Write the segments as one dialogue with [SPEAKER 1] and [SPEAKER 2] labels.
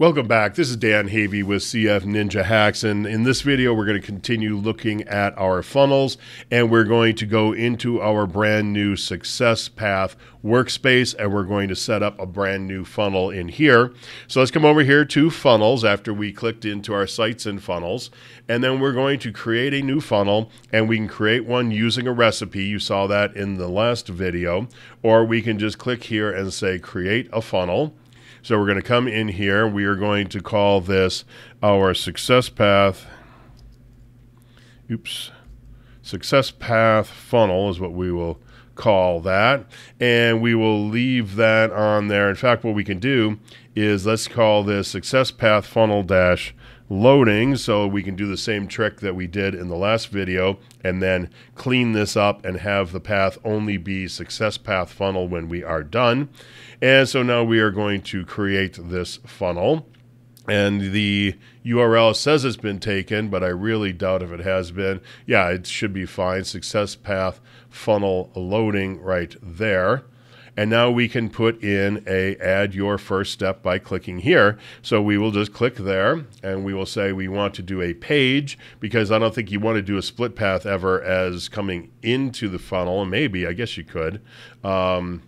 [SPEAKER 1] Welcome back. This is Dan Havey with CF Ninja Hacks. And in this video, we're going to continue looking at our funnels and we're going to go into our brand new Success Path workspace and we're going to set up a brand new funnel in here. So let's come over here to funnels after we clicked into our sites and funnels. And then we're going to create a new funnel and we can create one using a recipe. You saw that in the last video. Or we can just click here and say create a funnel. So we're going to come in here. We are going to call this our success path. Oops. Success path funnel is what we will call that. And we will leave that on there. In fact, what we can do is let's call this success path funnel dash loading so we can do the same trick that we did in the last video and then clean this up and have the path only be success path funnel when we are done. And so now we are going to create this funnel and the URL says it's been taken, but I really doubt if it has been. Yeah, it should be fine. Success path funnel loading right there. And now we can put in a add your first step by clicking here. So we will just click there and we will say we want to do a page because I don't think you want to do a split path ever as coming into the funnel. Maybe, I guess you could. Um,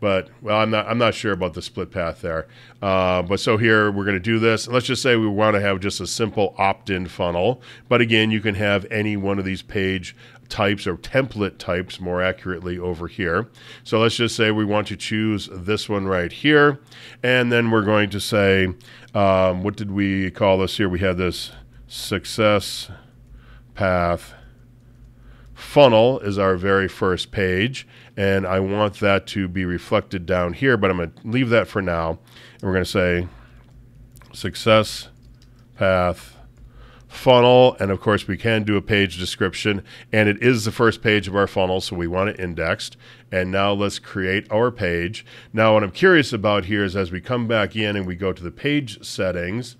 [SPEAKER 1] but well, I'm not I'm not sure about the split path there. Uh, but so here we're going to do this. Let's just say we want to have just a simple opt-in funnel. But again, you can have any one of these page types or template types more accurately over here. So let's just say we want to choose this one right here. And then we're going to say, um, what did we call this here? We had this success path funnel is our very first page. And I want that to be reflected down here, but I'm going to leave that for now. And we're going to say success path funnel. And of course, we can do a page description. And it is the first page of our funnel, so we want it indexed. And now let's create our page. Now, what I'm curious about here is as we come back in and we go to the page settings,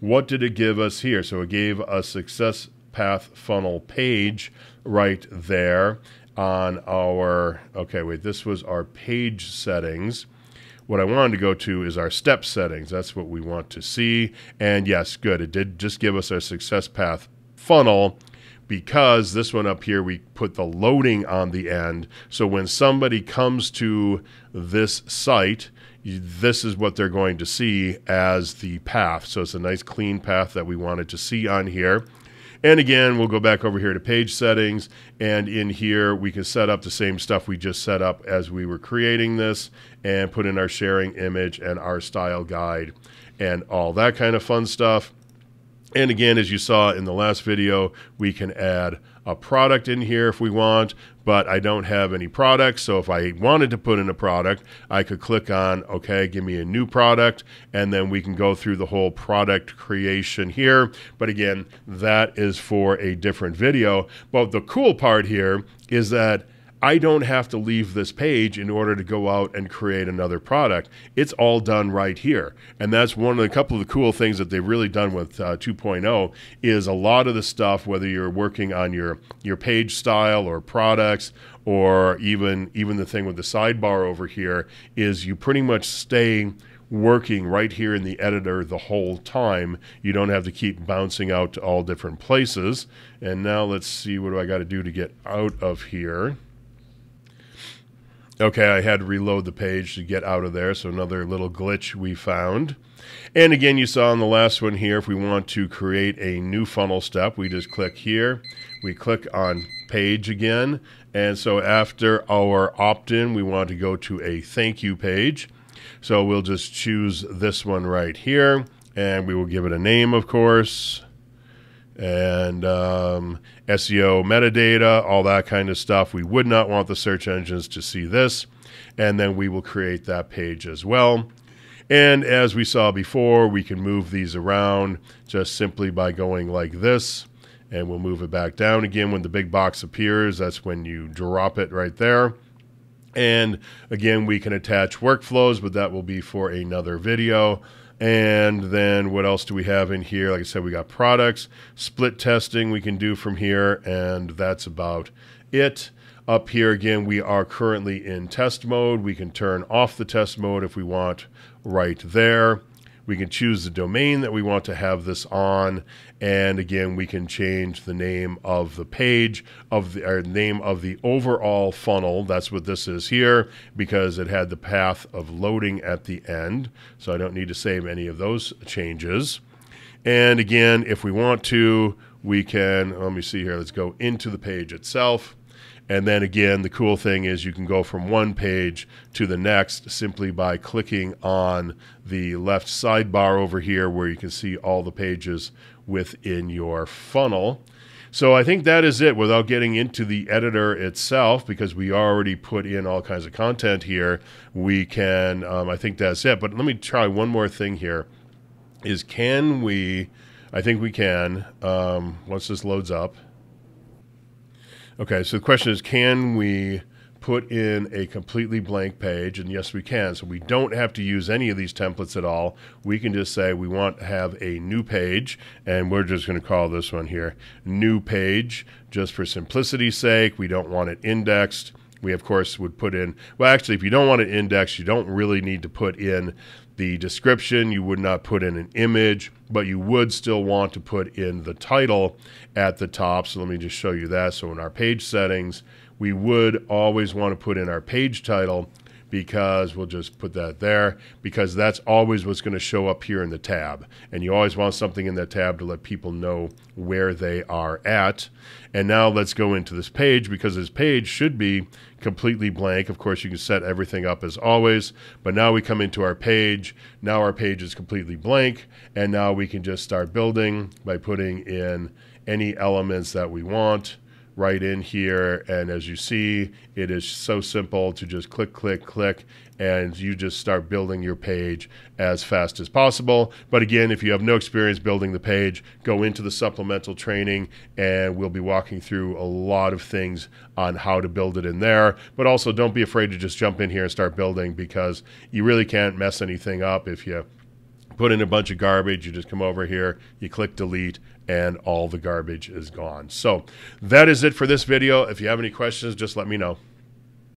[SPEAKER 1] what did it give us here? So it gave a success path funnel page right there on our, okay, wait, this was our page settings. What I wanted to go to is our step settings. That's what we want to see. And yes, good. It did just give us our success path funnel because this one up here, we put the loading on the end. So when somebody comes to this site, this is what they're going to see as the path. So it's a nice clean path that we wanted to see on here. And again, we'll go back over here to page settings. And in here, we can set up the same stuff we just set up as we were creating this and put in our sharing image and our style guide and all that kind of fun stuff. And again, as you saw in the last video, we can add a product in here if we want, but I don't have any products. So if I wanted to put in a product, I could click on, okay, give me a new product, and then we can go through the whole product creation here. But again, that is for a different video. But the cool part here is that I don't have to leave this page in order to go out and create another product. It's all done right here. And that's one of the couple of the cool things that they've really done with uh, 2.0 is a lot of the stuff, whether you're working on your, your page style or products or even, even the thing with the sidebar over here is you pretty much stay working right here in the editor the whole time. You don't have to keep bouncing out to all different places. And now let's see what do I got to do to get out of here. Okay, I had to reload the page to get out of there, so another little glitch we found. And again, you saw on the last one here, if we want to create a new funnel step, we just click here. We click on page again. And so after our opt-in, we want to go to a thank you page. So we'll just choose this one right here, and we will give it a name, of course and um, SEO metadata, all that kind of stuff. We would not want the search engines to see this, and then we will create that page as well. And as we saw before, we can move these around just simply by going like this, and we'll move it back down again when the big box appears. That's when you drop it right there. And again, we can attach workflows, but that will be for another video. And then what else do we have in here? Like I said, we got products, split testing we can do from here, and that's about it. Up here again, we are currently in test mode. We can turn off the test mode if we want right there. We can choose the domain that we want to have this on. And again, we can change the name of the page of the or name of the overall funnel. That's what this is here because it had the path of loading at the end. So I don't need to save any of those changes. And again, if we want to, we can, let me see here, let's go into the page itself. And then again, the cool thing is you can go from one page to the next simply by clicking on the left sidebar over here where you can see all the pages within your funnel. So I think that is it without getting into the editor itself because we already put in all kinds of content here. We can, um, I think that's it. But let me try one more thing here is can we, I think we can, um, once this loads up. Okay, so the question is can we put in a completely blank page? And yes, we can. So we don't have to use any of these templates at all. We can just say we want to have a new page, and we're just going to call this one here new page just for simplicity's sake. We don't want it indexed we of course would put in well actually if you don't want it indexed you don't really need to put in the description you would not put in an image but you would still want to put in the title at the top. So let me just show you that. So in our page settings we would always want to put in our page title because we'll just put that there because that's always what's going to show up here in the tab. And you always want something in that tab to let people know where they are at. And now let's go into this page because this page should be completely blank. Of course, you can set everything up as always, but now we come into our page. Now our page is completely blank. And now we can just start building by putting in any elements that we want right in here. And as you see, it is so simple to just click, click, click, and you just start building your page as fast as possible. But again, if you have no experience building the page, go into the supplemental training and we'll be walking through a lot of things on how to build it in there. But also, don't be afraid to just jump in here and start building because you really can't mess anything up if you put in a bunch of garbage. You just come over here, you click delete, and all the garbage is gone. So that is it for this video. If you have any questions, just let me know.